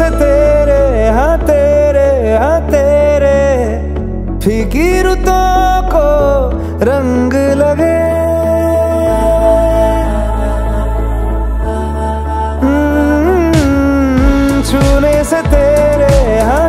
से तेरे हाँ तेरे हाँ तेरे। फीकी रुतों को रंग लगे। हम्म, छूने से तेरे हाँ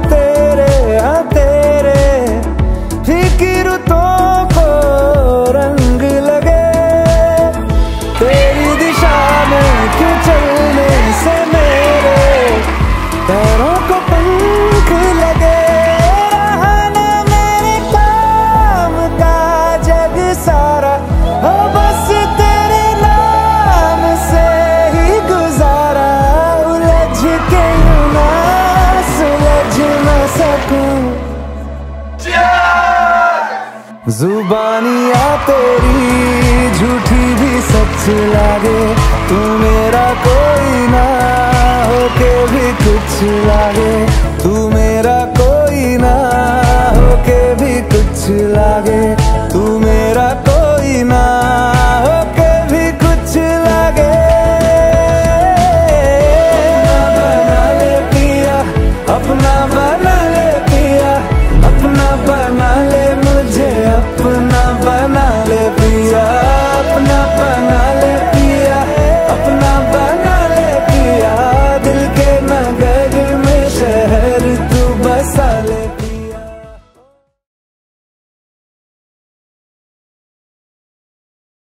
जुबानिया तेरी, झूठी भी सच लागे। तू मेरा कोई ना होके भी कुछ लागे। तू मेरा कोई ना होके भी कुछ लागे।